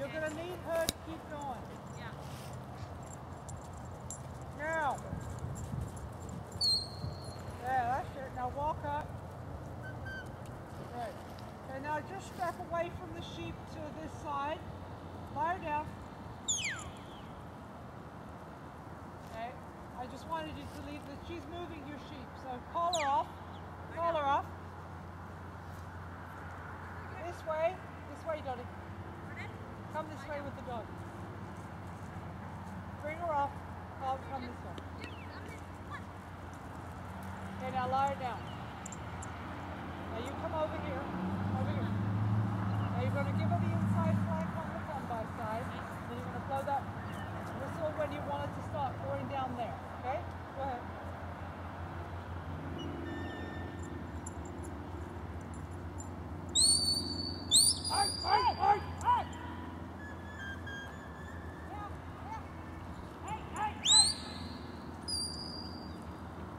You're going to need her to keep going. Yeah. Now. Yeah, that's it. Now walk up. Good. Okay, now just step away from the sheep to this side. Lie down. Okay. I just wanted you to leave the, she's moving your sheep, so call her off. Call her off. This way. This way, Dottie. Come this way with the dog. Bring her off. I'll come this way. Okay, now lie her down. Now you come over here. Over here. Now you're going to give her the inside flank on the come by side. Then you're going to blow that whistle when you want it to start going down there. Okay? Go ahead. Hey, hey, hey, hey!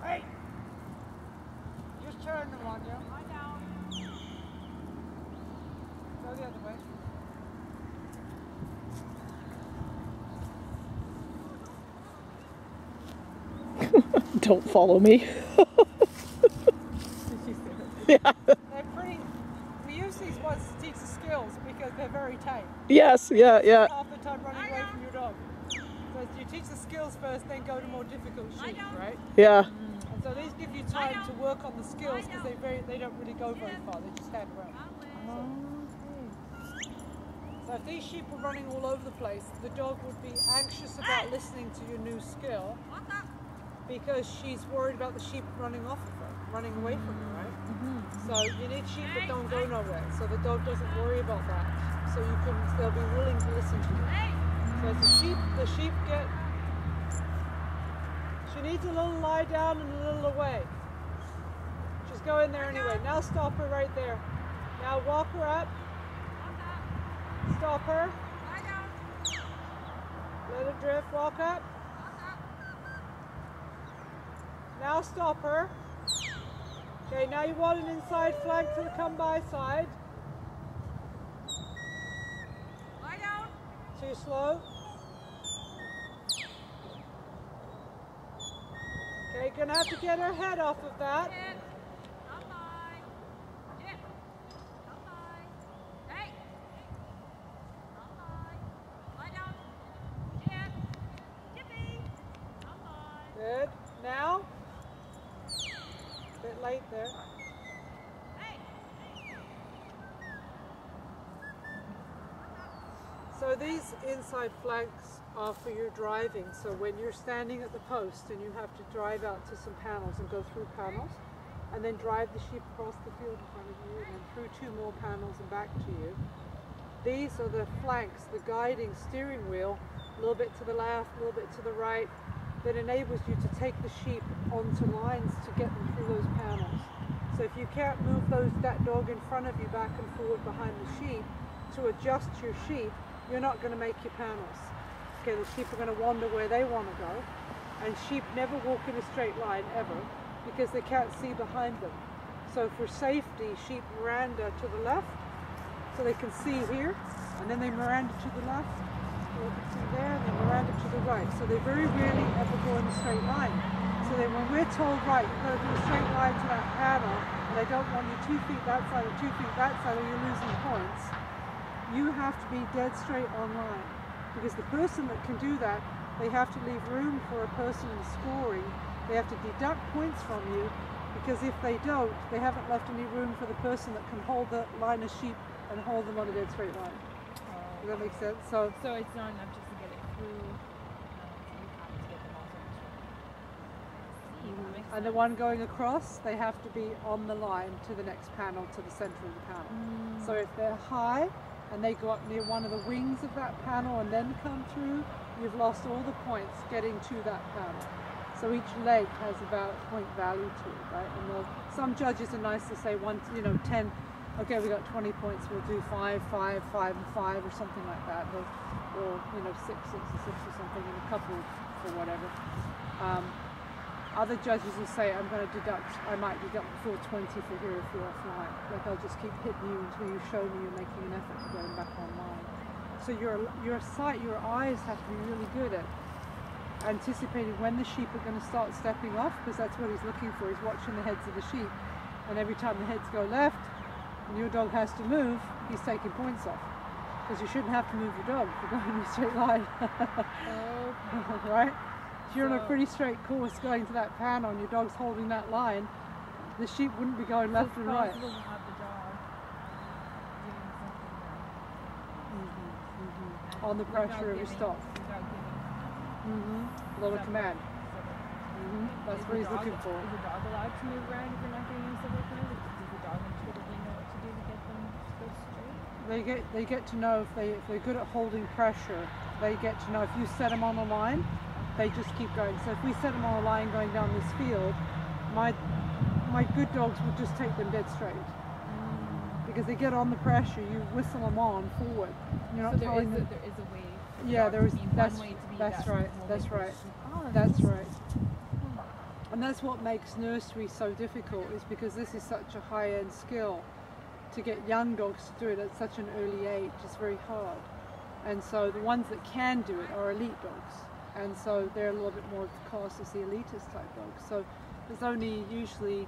Hey! Just turn them on you. Lie down. Go the other way. Don't follow me. They're pretty. We use these ones to teach the skills because they're very tight. Yes, yeah, yeah. Half the time running away from your dog. So you teach the skills first, then go to more difficult sheep, right? Yeah. And so these give you time to work on the skills because they very they don't really go very far. They just head around. So if these sheep were running all over the place, the dog would be anxious about listening to your new skill Walk up. Because she's worried about the sheep running off of her, running away from her, right? Mm-hmm. So you need sheep that don't go nowhere, so the dog doesn't worry about that. So you can, they'll be willing to listen to you. So as the sheep, the sheep get, she needs a little lie down and a little away. Just go in there anyway. Now stop her right there. Now walk her up, Walk up. stop her, Lie down. let her drift. Walk up. Now stop her. Okay, now you want an inside flank to the come by side. Lie down. Too slow. Okay, gonna have to get her head off of that. Dip. Come by. Dip. Come by. Hey. Come by. Lie down. Dip. Dippy. Come by. Good. Now. There. So these inside flanks are for your driving. So when you're standing at the post and you have to drive out to some panels and go through panels, and then drive the sheep across the field in front of you, and through two more panels and back to you. These are the flanks, the guiding steering wheel, a little bit to the left, a little bit to the right, that enables you to take the sheep onto lines to get them through those panels. So if you can't move those that dog in front of you back and forward behind the sheep to adjust your sheep, you're not going to make your panels. Okay, the sheep are going to wander where they want to go, and sheep never walk in a straight line ever because they can't see behind them. So for safety, sheep miranda to the left so they can see here, and then they miranda to the left, see there, and then miranda to the right. So they very rarely ever go in a straight line. So then when we're told, right, you've got to do a straight line to that panel, and they don't want you two feet that side or two feet that side or you're losing points, you have to be dead straight online. Because the person that can do that, they have to leave room for a person in scoring. They have to deduct points from you because if they don't, they haven't left any room for the person that can hold the line of sheep and hold them on a dead straight line. Does that make sense? So So it's not enough just to get it through. Um, you have to get them also See, that makes and the one going across, they have to be on the line to the next panel, to the center of the panel. So if they're high and they go up near one of the wings of that panel and then come through, you've lost all the points getting to that panel. So each leg has about point value to it, right? And some judges are nice to say one, you know, 10, okay, we got 20 points, we'll do five, five, five, and five, or something like that. Or, or you know, six, six, and six, or something, and a couple for whatever. Um, other judges will say, I'm going to deduct, I might deduct full 20 for here if you're offline. Like I'll just keep hitting you until you show me you're making an effort to get back online. So your your sight, your eyes have to be really good at anticipating when the sheep are going to start stepping off, because that's what he's looking for. He's watching the heads of the sheep, and every time the heads go left, and your dog has to move, he's taking points off. Because you shouldn't have to move your dog if you're going in a straight line, Oh, right? If you're on a pretty straight course going to that panel and your dog's holding that line, the sheep wouldn't be going left and right. Possible to have the dog something right. On the pressure of your stop. Giving hmm Little Subway. command. subway. hmm That's Is what he's dog- looking for. Is the dog allowed to move around if you're not him subway command? Does the dog what to do to get them to go straight? They get they get to know if they if they're good at holding pressure. They get to know if you set them on a line, they just keep going. So if we set them on a line going down this field, my my good dogs would just take them dead straight mm. because they get on the pressure. You whistle them on forward. You're not So there is, a, there is a way. Yeah, there to that's- one way to be that's that right, that's right. the- Oh, That's right. And that's what makes nursery so difficult is because this is such a high-end skill. To get young dogs to do it at such an early age is very hard. And so the ones that can do it are elite dogs. And so they're a little bit more classed as the elitist type dogs. So there's only usually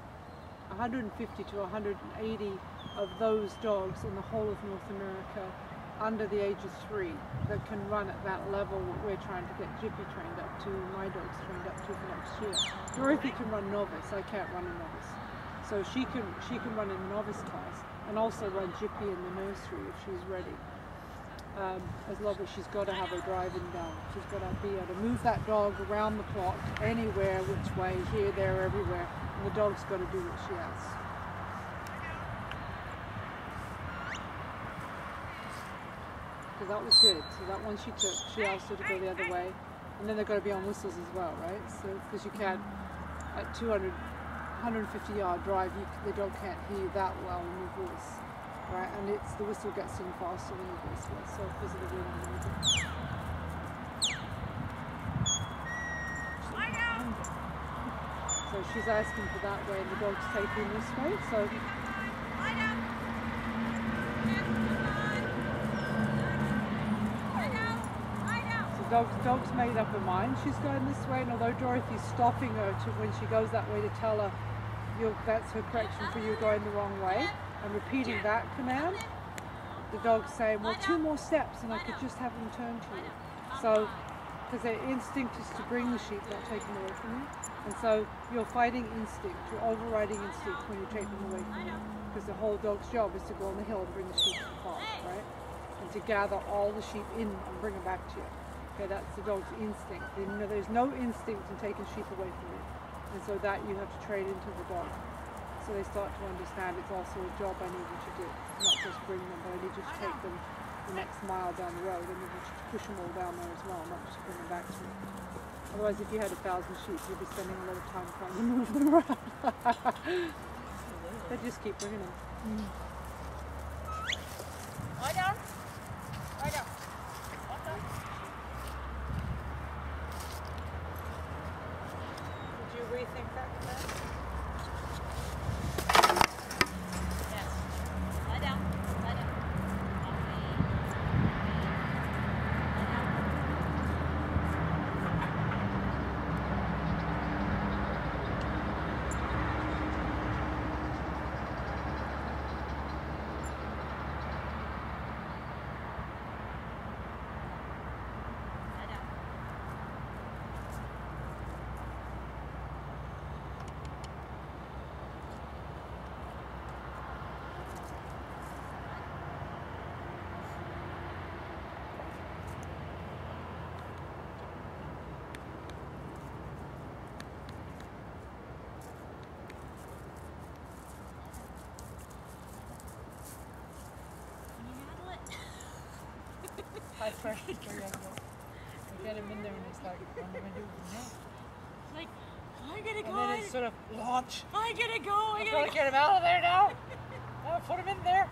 150 to 180 of those dogs in the whole of North America under the age of three that can run at that level what we're trying to get Gyppy trained up to, my dog's trained up to for next year. Dorothy can run novice, I can't run a novice. So she can she can run in novice class and also run Gyppy in the nursery if she's ready. Um, as long as she's got to have her driving down. She's got to be able to move that dog around the plot, anywhere, which way, here, there, everywhere. And the dog's got to do what she asks. So that was good. So that one she took, she asked her to go the other way. And then they've got to be on whistles as well, right? So, because you can't, at 200, 150 yard drive, you, the dog can't hear you that well in you voice, right? And it's the whistle gets in faster when you voice well, so because of the wind and everything. So she's asking for that way, and the dog's taking this way. So Lie down. Jeff, come on. Lie down. Lie down. So dog's, dog's made up her mind. She's going this way, and although Dorothy's stopping her to when she goes that way to tell her, you're, that's her correction for you going the wrong way, and repeating that command, the dog's saying, well, two more steps, and I could just have them turn to you. So, because their instinct is to bring the sheep, not take them away from you. And so you're fighting instinct, you're overriding instinct when you take them away from you. Because the whole dog's job is to go on the hill and bring the sheep to the farm, right? And to gather all the sheep in and bring them back to you. Okay, that's the dog's instinct. You there's no instinct in taking sheep away from you. And so that you have to train into the dog. So they start to understand it's also a job I need you to do. Not just bring them, but I need you to take them the next mile down the road. and need you to push them all down there as well, not just bring them back to me. Otherwise, if you had a thousand sheep, you'd be spending a lot of time trying to move them around. they just keep bringing them. Lie mm down. Lie down. Lie down. Did you rethink that command? Yes. Lie down. Lie down. Okay. Lie down. Lie down. Can you handle it? High pressure for young dogs. You get him in there and it's like, what am I going to do from here? It's like, I gotta And go. then it's sort of launch. I gotta go. I I've gotta go. get him out of there now. now put him in there.